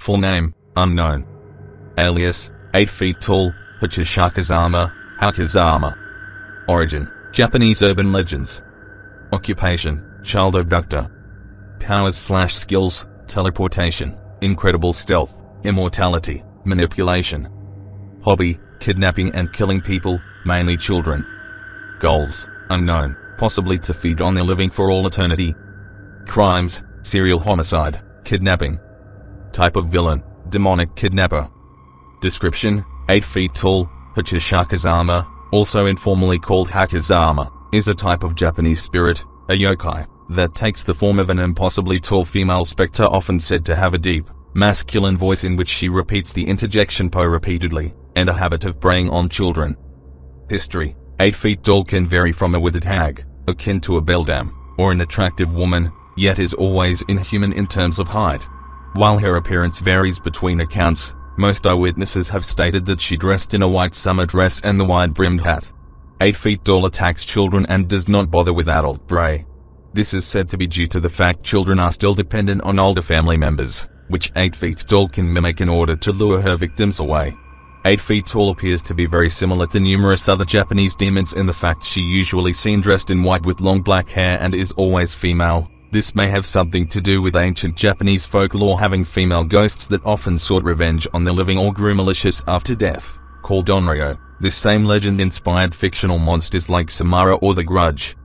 Full name, unknown. Alias, 8 feet tall, Hachishakusama, Hakazama. Origin, Japanese urban legends. Occupation, child abductor. Powers slash skills, teleportation, incredible stealth, immortality, manipulation. Hobby, kidnapping and killing people, mainly children. Goals, unknown, possibly to feed on their living for all eternity. Crimes, serial homicide, kidnapping. Type of villain, demonic kidnapper. Description, 8 feet tall, Hachishakusama, also informally called Hakazama, is a type of Japanese spirit, a yokai, that takes the form of an impossibly tall female spectre often said to have a deep, masculine voice in which she repeats the interjection po repeatedly, and a habit of preying on children. History 8 feet tall can vary from a withered hag, akin to a beldam, or an attractive woman, yet is always inhuman in terms of height. While her appearance varies between accounts, most eyewitnesses have stated that she dressed in a white summer dress and the wide-brimmed hat. 8 feet tall attacks children and does not bother with adult prey. This is said to be due to the fact children are still dependent on older family members, which 8 feet tall can mimic in order to lure her victims away. 8 feet tall appears to be very similar to numerous other Japanese demons in the fact she usually seen dressed in white with long black hair and is always female. This may have something to do with ancient Japanese folklore having female ghosts that often sought revenge on the living or grew malicious after death, called onryo. This same legend inspired fictional monsters like Samara or The Grudge.